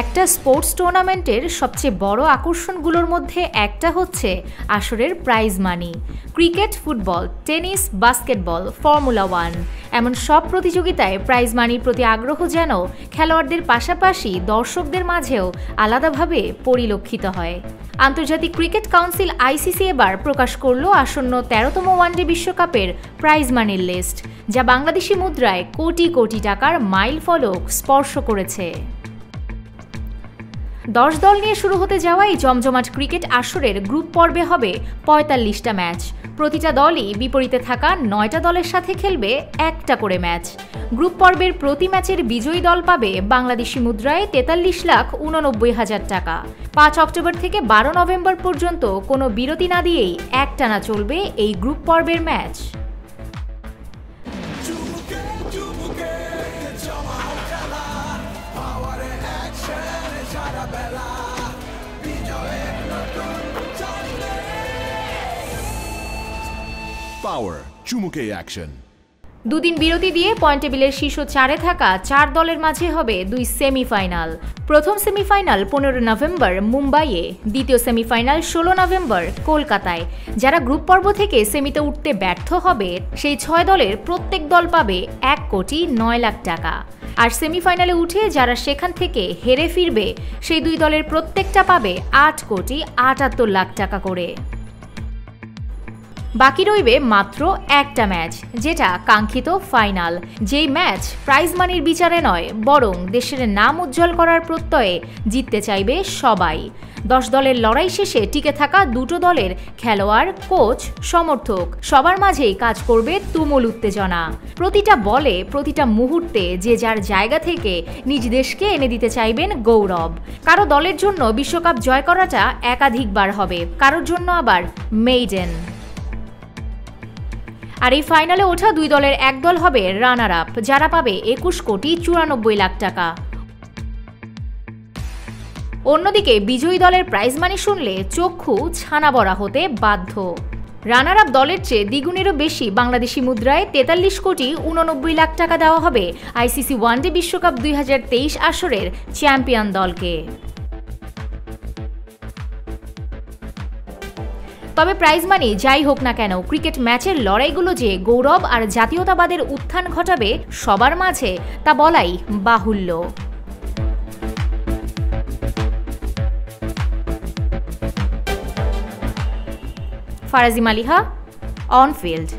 একটা স্পোর্টস টুর্নামেন্টের সবচেয়ে বড় আকর্ষণগুলোর মধ্যে একটা হচ্ছে আসরের prize money cricket, football, tennis, basketball formula one এমন সব প্রতিযোগিতায় প্রাইজ মানির প্রতি আগ্রহ যেন খেলোয়াড়দের পাশাপাশি দর্শকদের মাঝেও আলাদাভাবে পরিলক্ষিত হয়। আন্তর্জাতিক ক্রিকেট কাউন্সিল আইসিসি এবার প্রকাশ করল আসন্ন তেরোতম ওয়ানডে বিশ্বকাপের প্রাইজ মানির লিস্ট যা বাংলাদেশি মুদ্রায় কোটি কোটি টাকার মাইল ফলক স্পর্শ করেছে। দশ দল নিয়ে শুরু হতে যাওয়া এই জমজমাট ক্রিকেট আসরের গ্রুপ পর্বে হবে পঁয়তাল্লিশটা ম্যাচ। প্রতিটা দলই বিপরীতে থাকা নয়টা দলের সাথে খেলবে একটা করে ম্যাচ। গ্রুপ পর্বের প্রতি ম্যাচের বিজয়ী দল পাবে বাংলাদেশি মুদ্রায় তেতাল্লিশ লাখ উননব্বই হাজার টাকা। পাঁচ অক্টোবর থেকে বারো নভেম্বর পর্যন্ত কোনো বিরতি না দিয়েই একটানা চলবে এই গ্রুপ পর্বের ম্যাচ। Power. চুমুকে অ্যাকশন দুদিন বিরতি দিয়ে পয়েন্ট টেবিলের শীর্ষ চারে থাকা চার দলের মাঝে হবে দুই সেমিফাইনাল প্রথম সেমিফাইনাল পনেরো নভেম্বর মুম্বাইয়ে, দ্বিতীয় সেমিফাইনাল ষোলো নভেম্বর কলকাতায়। যারা গ্রুপ পর্ব থেকে সেমিতে উঠতে ব্যর্থ হবে, সেই ছয় দলের প্রত্যেক দল পাবে এক কোটি নয় লাখ টাকা। আর সেমিফাইনালে উঠে যারা সেখান থেকে হেরে ফিরবে, সেই দুই দলের প্রত্যেকটা পাবে আট কোটি আটাত্তর লাখ টাকা করে। বাকি রইবে মাত্র একটা ম্যাচ, যেটা কাঙ্ক্ষিত ফাইনাল। যেই ম্যাচ প্রাইজ মানির বিচারে নয়, বরং দেশের নাম উজ্জ্বল করার প্রত্যয়ে জিততে চাইবে সবাই। দশ দলের লড়াই শেষে টিকে থাকা দুটো দলের খেলোয়াড়, কোচ, সমর্থক, সবার মাঝেই কাজ করবে তুমুল উত্তেজনা। প্রতিটা বলে, প্রতিটা মুহূর্তে যে যার জায়গা থেকে নিজ দেশকে এনে দিতে চাইবেন গৌরব। কারও দলের জন্য বিশ্বকাপ জয় করাটা একাধিকবার হবে, কারোর জন্য আবার মেইডেন। আর এই ফাইনালে ওঠা দুই দলের এক দল হবে রানার আপ যারা পাবে একুশ কোটি চুরানব্বই লাখ টাকা। অন্যদিকে বিজয়ী দলের প্রাইজ মানি শুনলে চক্ষু ছানা বড়া হতে বাধ্য। রানার আপ দলের চেয়ে দ্বিগুণেরও বেশি বাংলাদেশি মুদ্রায় তেতাল্লিশ কোটি উননব্বই লাখ টাকা দেওয়া হবে আইসিসি ওয়ানডে বিশ্বকাপ দুই হাজার তেইশ আসরের চ্যাম্পিয়ন দলকে। তবে প্রাইজ মানি যাই হোক না কেন ক্রিকেট ম্যাচের লড়াইগুলো যে গৌরব আর জাতীয়তাবাদের উত্থান ঘটাবে সবার মাঝে, তা বলাই বাহুল্য। Faraji Maliha on field